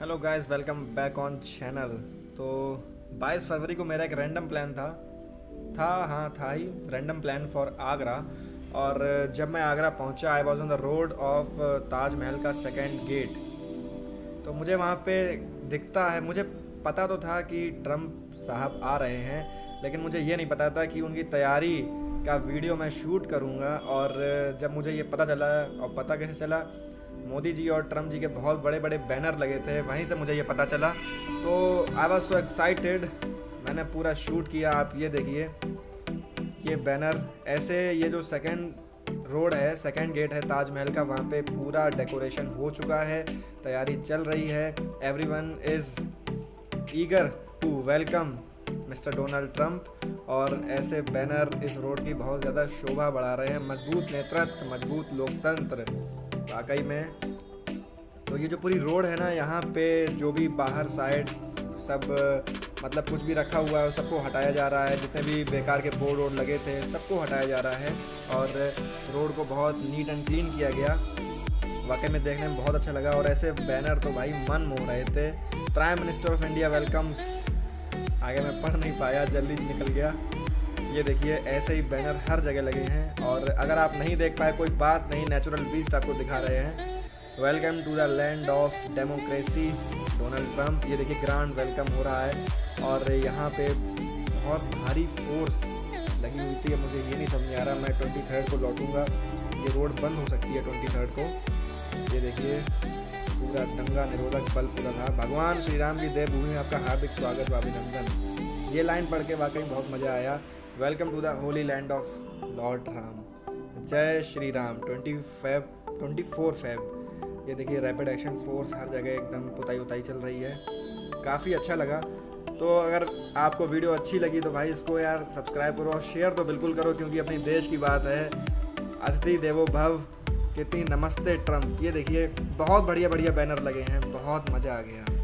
Hello guys welcome back on channel तो 22 फरवरी को मेरा एक रैंडम प्लान था। था हाँ था ही। रैंडम प्लान फॉर आगरा और जब मैं आगरा पहुँचा I was on the road of Taj Mahal का सेकेंड गेट तो मुझे वहाँ पे दिखता है, मुझे पता तो था कि ट्रंप साहब आ रहे हैं, लेकिन मुझे ये नहीं पता था कि उनकी तैयारी का वीडियो मैं शूट करूँगा। और जब मुझे ये पता चला, और पता कैसे चला मोदी जी और ट्रंप जी के बहुत बड़े बड़े बैनर लगे थे, वहीं से मुझे ये पता चला। तो आई वॉज़ सो एक्साइटेड मैंने पूरा शूट किया, आप ये देखिए। ये बैनर, ऐसे ये जो सेकेंड रोड है सेकेंड गेट है ताजमहल का, वहाँ पे पूरा डेकोरेशन हो चुका है, तैयारी चल रही है। Everyone is eager to welcome mister Donald Trump और ऐसे बैनर इस रोड की बहुत ज़्यादा शोभा बढ़ा रहे हैं। मज़बूत नेतृत्व, मज़बूत लोकतंत्र। वाकई में। तो ये जो पूरी रोड है ना, यहाँ पे जो भी बाहर साइड सब मतलब कुछ भी रखा हुआ है सबको हटाया जा रहा है। जितने भी बेकार के बोर्ड वोर्ड लगे थे, सबको हटाया जा रहा है। और रोड को बहुत नीट एंड क्लीन किया गया। वाकई में देखने में बहुत अच्छा लगा। और ऐसे बैनर तो भाई मन मोह रहे थे। Prime minister of India welcomes आगे मैं पढ़ नहीं पाया, जल्दी निकल गया। ये देखिए, ऐसे ही बैनर हर जगह लगे हैं और अगर आप नहीं देख पाए, कोई बात नहीं नेचुरल बीस्ट आपको दिखा रहे हैं। Welcome to the land of democracy Donald Trump ये देखिए ग्रांड वेलकम हो रहा है और यहाँ पे बहुत भारी फोर्स लगी हुई थी। मुझे ये नहीं समझ आ रहा, मैं ट्वेंटी थर्ड को लौटूँगा। ये रोड बंद हो सकती है ट्वेंटी थर्ड को। ये देखिए, पूरा दंगा निरोधक बल पूरा था। भगवान श्री राम की देवभूमि में आपका हार्दिक स्वागत अभिनंदन ये लाइन पढ़ के वाकई बहुत मज़ा आया। Welcome to the holy land of lord Ram जय Shri Ram. Twenty Feb, twenty four Feb. ये देखिए रैपिड एक्शन फोर्स हर जगह एकदम पुताई उताई चल रही है। काफ़ी अच्छा लगा। तो अगर आपको वीडियो अच्छी लगी तो भाई इसको यार सब्सक्राइब करो और शेयर तो बिल्कुल करो, क्योंकि अपनी देश की बात है। अतिथि देवो भव कितनी नमस्ते ट्रंप। ये देखिए, बहुत बढ़िया बढ़िया बैनर लगे हैं। बहुत मज़ा आ गया।